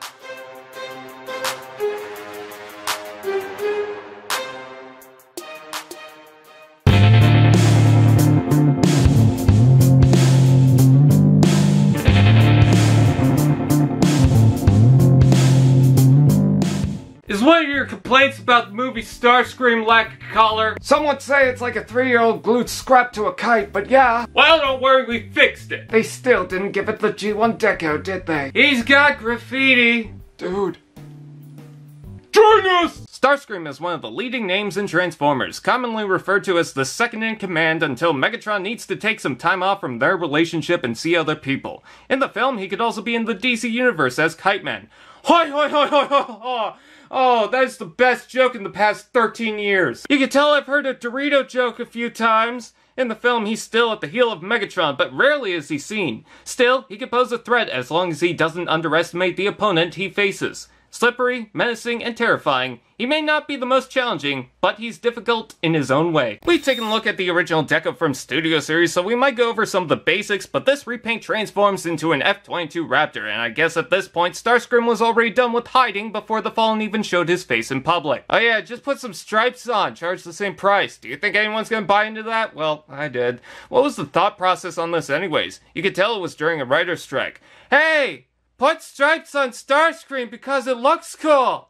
Thank you. Is one of your complaints about the movie Starscream lack of color? Some would say it's like a three-year-old glued scrap to a kite, but yeah, Well, don't worry, we fixed it. they still didn't give it the G1 deco, did they? He's got graffiti. Dude. Join us! Starscream is one of the leading names in Transformers, commonly referred to as the second in command until Megatron needs to take some time off from their relationship and see other people. In the film, he could also be in the DC Universe as Kite Man. Hoi hoi hoi hoi hoi hoi! Oh, that's the best joke in the past 13 years. You can tell I've heard a Dorito joke a few times. In the film, he's still at the heel of Megatron, but rarely is he seen. Still, he can pose a threat as long as he doesn't underestimate the opponent he faces. Slippery, menacing, and terrifying, he may not be the most challenging, but he's difficult in his own way. We've taken a look at the original Deco from Studio Series, so we might go over some of the basics, but this repaint transforms into an F-22 Raptor, and I guess at this point, Starscream was already done with hiding before the Fallen even showed his face in public. Oh yeah, just put some stripes on, charge the same price. Do you think anyone's gonna buy into that? Well, I did. What was the thought process on this anyways? You could tell it was during a writer's strike. Hey! Put stripes on Starscream because it looks cool!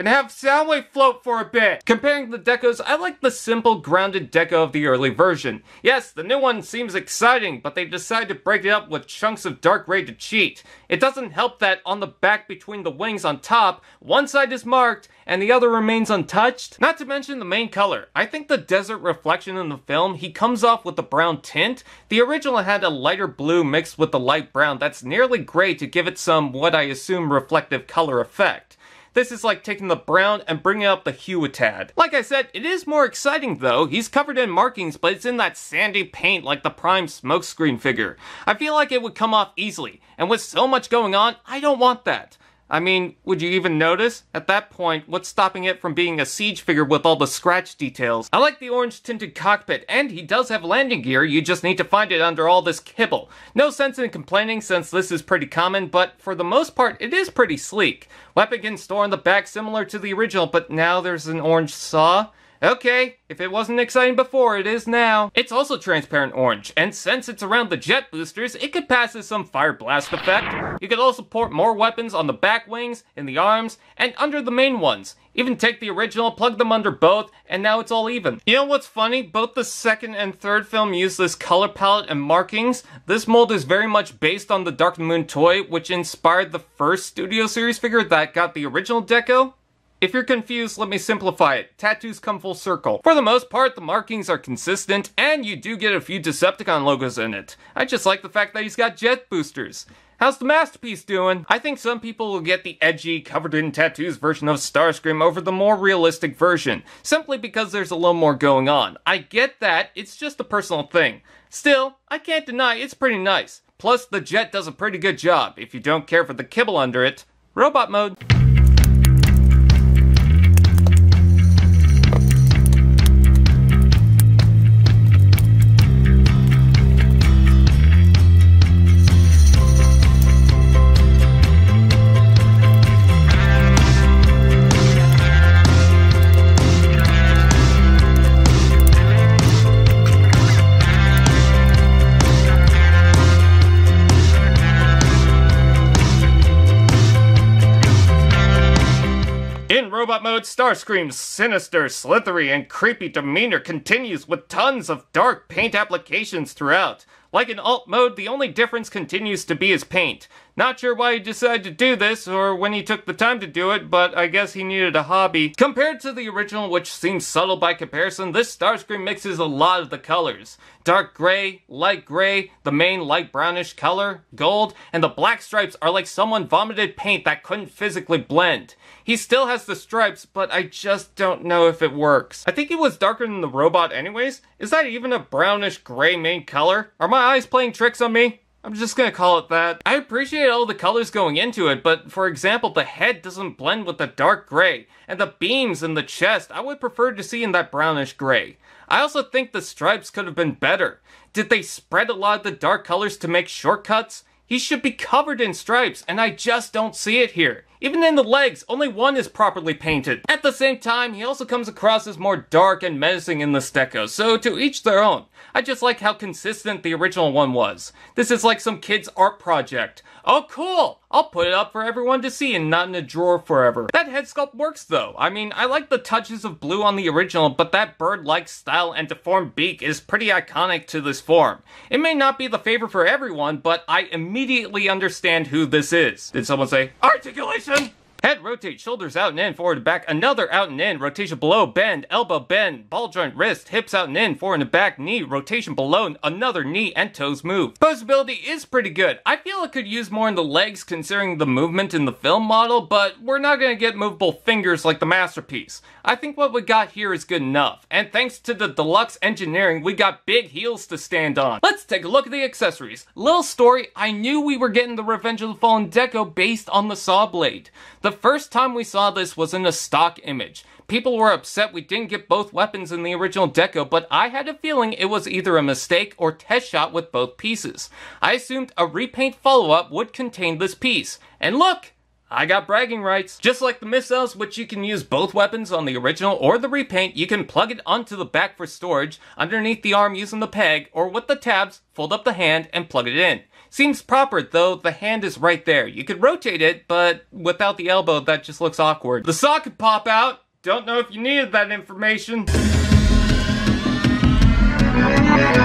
And have Soundwave float for a bit. Comparing the decos, I like the simple, grounded deco of the early version. Yes, the new one seems exciting, but they decide to break it up with chunks of dark gray to cheat. It doesn't help that on the back between the wings on top, one side is marked and the other remains untouched. Not to mention the main color. I think the desert reflection in the film, he comes off with a brown tint. The original had a lighter blue mixed with the light brown that's nearly gray to give it some, what I assume, reflective color effect. This is like taking the brown and bringing up the hue a tad. Like I said, it is more exciting though. He's covered in markings, but it's in that sandy paint like the Prime smokescreen figure. I feel like it would come off easily, and with so much going on, I don't want that. I mean, would you even notice? At that point, what's stopping it from being a siege figure with all the scratch details? I like the orange tinted cockpit, and he does have landing gear, you just need to find it under all this kibble. No sense in complaining since this is pretty common, but for the most part, it is pretty sleek. Weapon can store in the back similar to the original, but now there's an orange saw. Okay, if it wasn't exciting before, it is now. It's also transparent orange, and since it's around the jet boosters, it could pass as some fire blast effect. You could also port more weapons on the back wings, in the arms, and under the main ones. Even take the original, plug them under both, and now it's all even. You know what's funny? Both the second and third film use this color palette and markings. This mold is very much based on the Dark Moon toy, which inspired the first Studio Series figure that got the original deco. If you're confused, let me simplify it. Tattoos come full circle. For the most part, the markings are consistent, and you do get a few Decepticon logos in it. I just like the fact that he's got jet boosters. How's the masterpiece doing? I think some people will get the edgy, covered in tattoos version of Starscream over the more realistic version, simply because there's a little more going on. I get that, it's just a personal thing. Still, I can't deny it's pretty nice. Plus, the jet does a pretty good job, if you don't care for the kibble under it. Robot mode. Robot mode, Starscream's sinister, slithery, and creepy demeanor continues with tons of dark paint applications throughout. Like in alt mode, the only difference continues to be his paint. Not sure why he decided to do this, or when he took the time to do it, but I guess he needed a hobby. Compared to the original, which seems subtle by comparison, this Starscream mixes a lot of the colors. Dark gray, light gray, the main light brownish color, gold, and the black stripes are like someone vomited paint that couldn't physically blend. He still has the stripes, but I just don't know if it works. I think it was darker than the robot anyways. Is that even a brownish gray main color? Are my eyes playing tricks on me? I'm just gonna call it that. I appreciate all the colors going into it, but for example, the head doesn't blend with the dark gray, and the beams and the chest I would prefer to see in that brownish gray. I also think the stripes could have been better. Did they spread a lot of the dark colors to make shortcuts? He should be covered in stripes, and I just don't see it here. Even in the legs, only one is properly painted. At the same time, he also comes across as more dark and menacing in this deco, so to each their own. I just like how consistent the original one was. This is like some kid's art project. Oh cool! I'll put it up for everyone to see and not in a drawer forever. That head sculpt works though. I mean, I like the touches of blue on the original, but that bird-like style and deformed beak is pretty iconic to this form. It may not be the favorite for everyone, but I immediately understand who this is. Did someone say, articulation? Jason! Head rotate, shoulders out and in, forward and back, another out and in, rotation below, bend, elbow bend, ball joint wrist, hips out and in, forward and back, knee, rotation below, another knee, and toes move. Posability is pretty good. I feel it could use more in the legs considering the movement in the film model, but we're not gonna get movable fingers like the masterpiece. I think what we got here is good enough, and thanks to the deluxe engineering, we got big heels to stand on. Let's take a look at the accessories. Little story, I knew we were getting the Revenge of the Fallen deco based on the saw blade. The first time we saw this was in a stock image. People were upset we didn't get both weapons in the original deco, but I had a feeling it was either a mistake or test shot with both pieces. I assumed a repaint follow-up would contain this piece. And look! I got bragging rights. Just like the missiles, which you can use both weapons on the original or the repaint, you can plug it onto the back for storage, underneath the arm using the peg, or with the tabs, fold up the hand and plug it in. Seems proper, though the hand is right there. You could rotate it, but without the elbow, that just looks awkward. The saw could pop out. Don't know if you needed that information.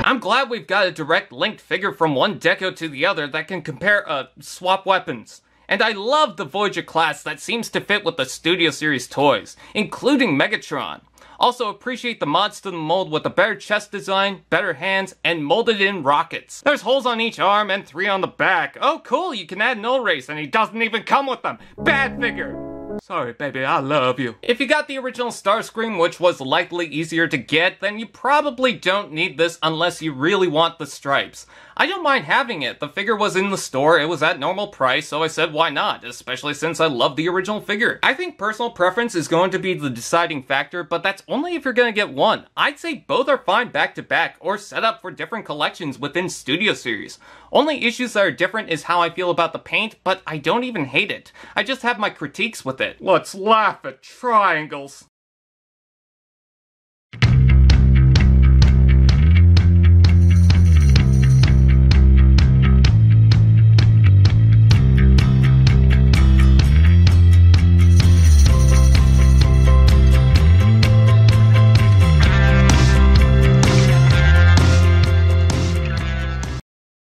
I'm glad we've got a direct linked figure from one deco to the other that can compare, uh, swap weapons. And I love the Voyager class that seems to fit with the Studio Series toys, including Megatron. Also appreciate the mods to the mold with a better chest design, better hands, and molded in rockets. There's holes on each arm and three on the back. Oh cool, you can add null rays and he doesn't even come with them. Bad figure! Sorry, baby, I love you. If you got the original Starscream, which was likely easier to get, then you probably don't need this unless you really want the stripes. I don't mind having it. The figure was in the store, it was at normal price, so I said why not, especially since I love the original figure. I think personal preference is going to be the deciding factor, but that's only if you're gonna get one. I'd say both are fine back to back, or set up for different collections within Studio Series. Only issues that are different is how I feel about the paint, but I don't even hate it. I just have my critiques with it. Let's laugh at triangles.